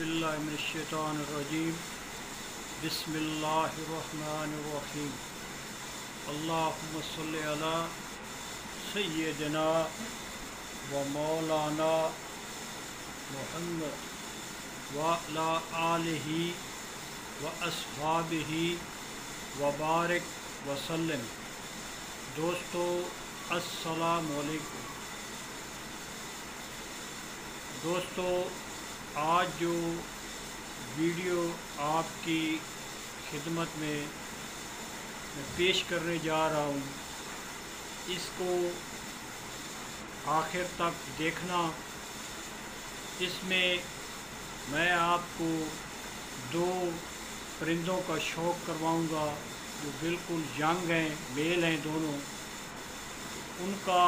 अज़बिल्लाशैतानरजीम बिस्मिल्लाहिर्रहमानिर्रहीम अल्लाहुम्म सल्लि अला सय्यदना व मौलाना मुहम्मद व अला आलिहि व असहाबिहि व बारिक वसल्लम दोस्तों अस्सलाम वालेकुम दोस्तों आज जो वीडियो आपकी खिदमत में मैं पेश करने जा रहा हूँ, इसको आखिर तक देखना। इसमें मैं आपको दो परिंदों का शौक़ करवाऊँगा, जो बिल्कुल यंग हैं, मेल हैं दोनों। उनका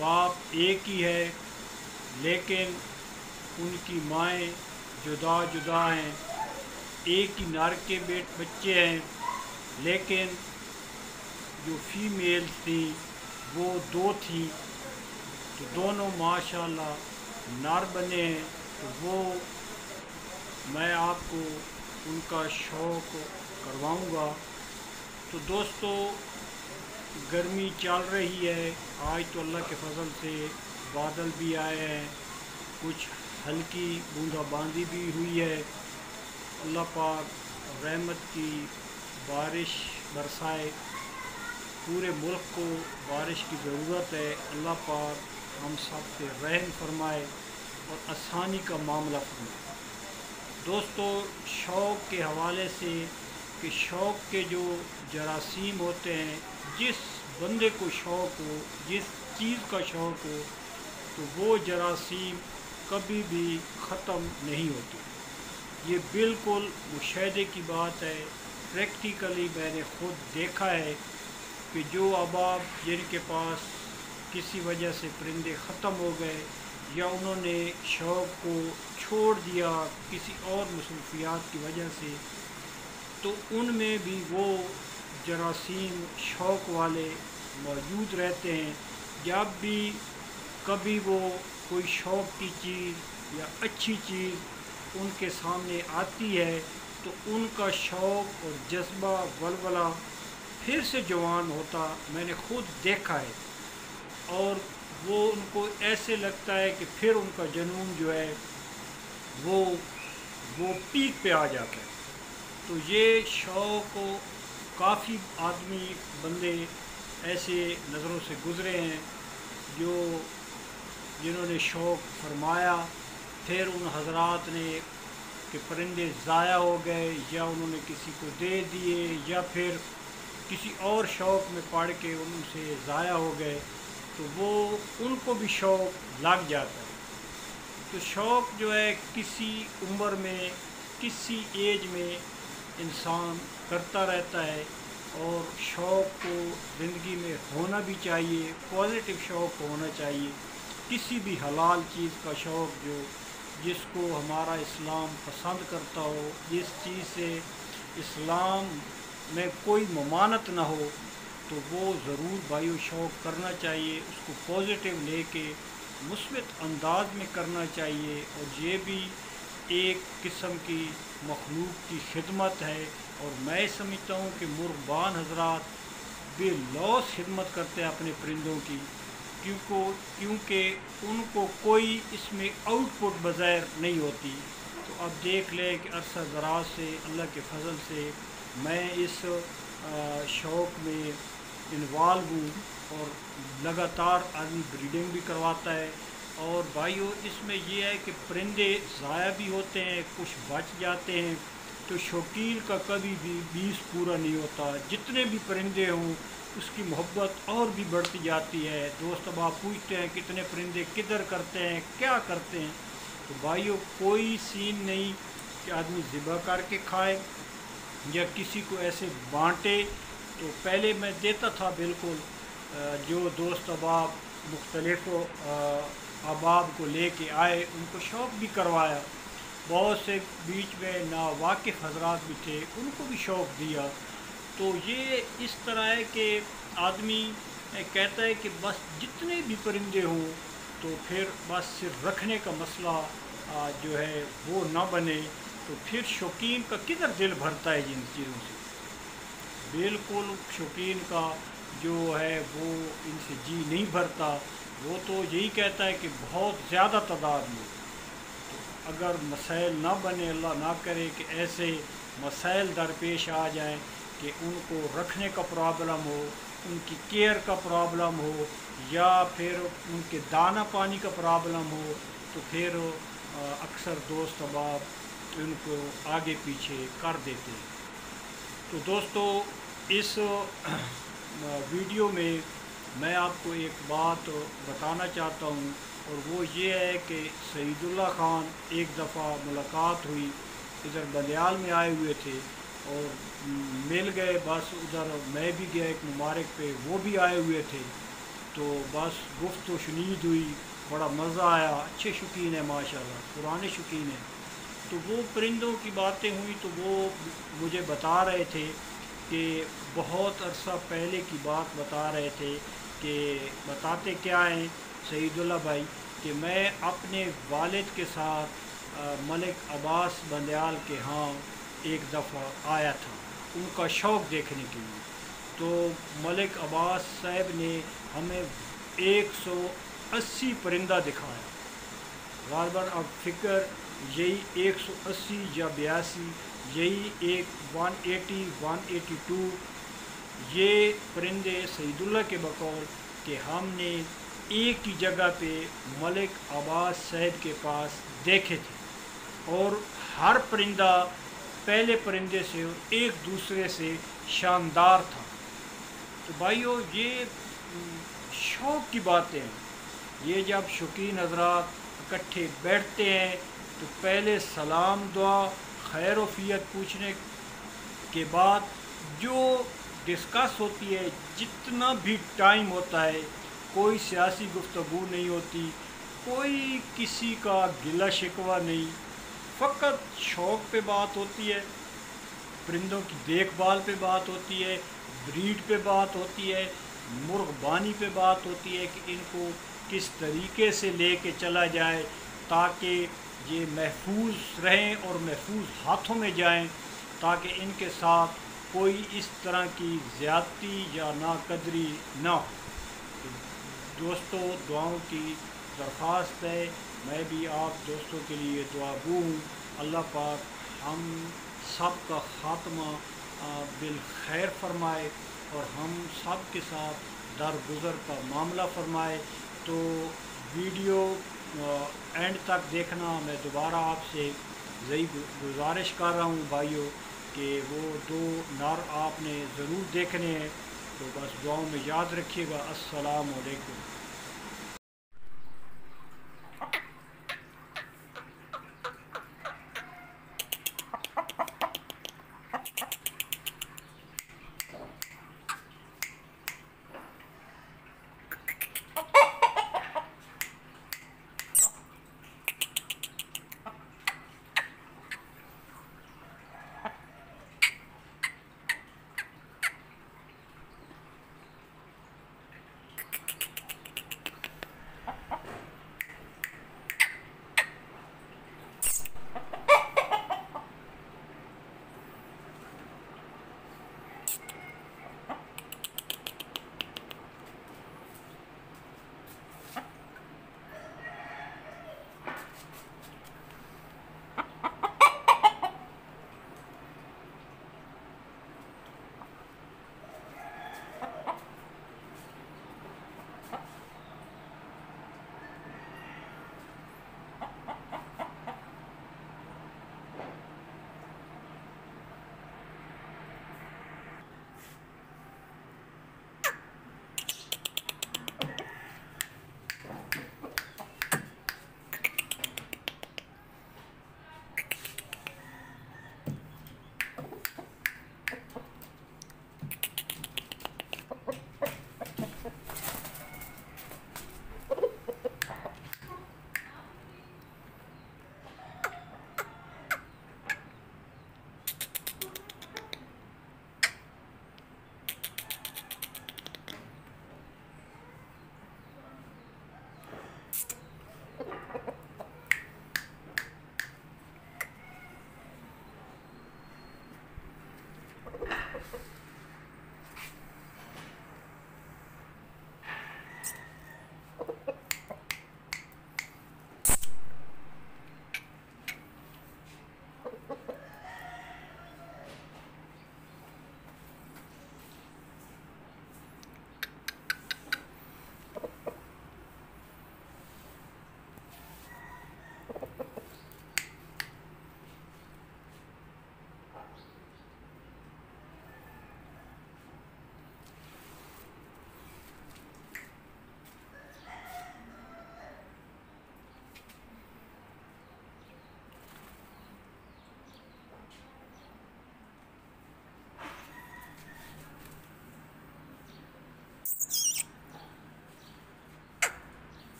बाप एक ही है, लेकिन उनकी माएँ जुदा जुदा हैं। एक ही नर के बेट बच्चे हैं, लेकिन जो फीमेल थी, वो दो थी। तो दोनों माशाल्लाह नर बने हैं। तो वो मैं आपको उनका शौक़ करवाऊँगा। तो दोस्तों, गर्मी चल रही है। आज तो अल्लाह के फजल से बादल भी आए हैं। कुछ हल्की बूंदाबांदी भी हुई है। अल्लाह पाक रहमत की बारिश बरसाए। पूरे मुल्क को बारिश की ज़रूरत है। अल्लाह पाक हम सब पे रहम फरमाए और आसानी का मामला फरमाए। दोस्तों, शौक़ के हवाले से कि शौक़ के जो जरासीम होते हैं, जिस बंदे को शौक़ हो, जिस चीज़ का शौक़ हो तो वो जरासीम कभी भी ख़त्म नहीं होती। ये बिल्कुल मुशाहे की बात है। प्रैक्टिकली मैंने ख़ुद देखा है कि जो अबाब जिनके पास किसी वजह से परिंदे ख़त्म हो गए या उन्होंने शौक़ को छोड़ दिया किसी और मसरूफियात की वजह से तो उनमें भी वो जरासीम शौक़ वाले मौजूद रहते हैं। जब भी कभी वो कोई शौक़ की चीज़ या अच्छी चीज़ उनके सामने आती है तो उनका शौक़ और जज्बा वलवला फिर से जवान होता मैंने खुद देखा है। और वो उनको ऐसे लगता है कि फिर उनका जनून जो है, वो वो पीक पे आ जाता है। तो ये शौक़ काफ़ी आदमी बंदे ऐसे नज़रों से गुज़रे हैं, जो जिन्होंने शौक़ फरमाया, फिर उन हजरात ने कि परिंदे ज़ाया हो गए, या उन्होंने किसी को दे दिए, या फिर किसी और शौक़ में पढ़ के उनसे ज़ाया हो गए तो वो, उनको भी शौक़ लग जाता है। तो शौक़ जो है, किसी उम्र में, किसी एज में इंसान करता रहता है, और शौक़ को ज़िंदगी में होना भी चाहिए, पॉजिटिव शौक़ होना चाहिए। किसी भी हलाल चीज़ का शौक़ जो जिसको हमारा इस्लाम पसंद करता हो जिस चीज़ से इस्लाम में कोई ममानत ना हो तो वो ज़रूर भाई शौक़ करना चाहिए, उसको पॉजिटिव लेके, मुस्बत अंदाज में करना चाहिए। और ये भी एक किस्म की मखलूक की खिदमत है। और मैं समझता हूँ कि मुरबान हजरात बेलौस खिदमत करते हैं अपने परिंदों की। क्योंकि क्योंकि उनको कोई इसमें आउटपुट बज़ैर नहीं होती। तो अब देख लें कि अरसा दराज से, अल्लाह के फजल से मैं इस शौक़ में इन्वॉल्व हूँ और लगातार आदमी ब्रीडिंग भी करवाता है। और भाइयों, इसमें यह है कि परिंदे ज़ाया भी होते हैं, कुछ बच जाते हैं। तो शौकीन का कभी भी बीस पूरा नहीं होता। जितने भी परिंदे हों उसकी मोहब्बत और भी बढ़ती जाती है। दोस्त, अब आप पूछते हैं, कितने परिंदे किधर करते हैं, क्या करते हैं? तो भाइयों, कोई सीन नहीं कि आदमी ज़िबा करके खाए या किसी को ऐसे बांटे। तो पहले मैं देता था बिल्कुल जो दोस्त अबाब मुख्तलिफ़ अबाब को लेके आए, उनको शौक़ भी करवाया। बहुत से बीच में ना वाकिफ़ हजरात भी थे, उनको भी शौक़ दिया। तो ये इस तरह है कि आदमी कहता है कि बस जितने भी परिंदे हों तो फिर बस सिर्फ़ रखने का मसला जो है, वो ना बने तो फिर शौकीन का किधर दिल भरता है जिन चीज़ों से? बिल्कुल शौकीन का जो है, वो इनसे जी नहीं भरता। वो तो यही कहता है कि बहुत ज़्यादा तादाद में। तो अगर मसाइल ना बने, अल्लाह ना करे कि ऐसे मसाइल दरपेश आ जाएँ कि उनको रखने का प्रॉब्लम हो, उनकी केयर का प्रॉब्लम हो, या फिर उनके दाना पानी का प्रॉब्लम हो तो फिर अक्सर दोस्त अबाब उनको आगे पीछे कर देते हैं। तो दोस्तों, इस वीडियो में मैं आपको एक बात बताना चाहता हूँ, और वो ये है कि सईदुल्ला ख़ान एक दफ़ा मुलाकात हुई, इधर बंदयाल में आए हुए थे और मिल गए, बस उधर मैं भी गया एक मुबारक पे, वो भी आए हुए थे। तो बस गुफ्त तो शनीद हुई, बड़ा मज़ा आया, अच्छे शौकीन है, माशाल्लाह, पुराने शौकीन हैं। तो वो परिंदों की बातें हुई तो वो मुझे बता रहे थे कि बहुत अरसा पहले की बात बता रहे थे कि बताते क्या हैं सईदुल्ला भाई, कि मैं अपने वालिद के साथ मलिक अब्बास बंदयाल के यहाँ एक दफ़ा आया था, उनका शौक़ देखने के लिए। तो मलिक अब्बास साहब ने हमें 180 परिंदा दिखाया। बार अब फ़िक्र, यही 180 या बयासी, यही एक 180 182 ये परिंदे सईदुल्ला के बकौल कि हमने एक ही जगह पे मलिक अब्बास साहब के पास देखे थे। और हर परिंदा पहले परिंदे से एक दूसरे से शानदार था। तो भाइयों, ये शौक़ की बातें हैं। ये जब शौकीन हजरात इकट्ठे बैठते हैं तो पहले सलाम दुआ, खैर वफियत पूछने के बाद जो डिस्कस होती है, जितना भी टाइम होता है, कोई सियासी गुफ्तु नहीं होती, कोई किसी का गिला शिकवा नहीं। फ़कत शौक़ पे बात होती है, परिंदों की देखभाल पे बात होती है, ब्रीड पे बात होती है, मुर्गबानी पे बात होती है कि इनको किस तरीके से ले कर चला जाए ताकि ये महफूज रहें और महफूज हाथों में जाएँ, ताकि इनके साथ कोई इस तरह की ज़्यादती या नाकदरी ना हो। दोस्तों, दुआओं की दरख्वास्त है मैं भी आप दोस्तों के लिए दुआ हूँ अल्लाह पाक हम सब का ख़ात्मा बिल खैर फरमाए और हम सब के साथ दरगुजर का मामला फरमाए। तो वीडियो एंड तक देखना। मैं दोबारा आपसे यही गुजारिश कर रहा हूँ भाइयों कि वो दो नर आपने ज़रूर देखने हैं। तो बस दुआओं में याद रखिएगा। अस्सलाम वालेकुम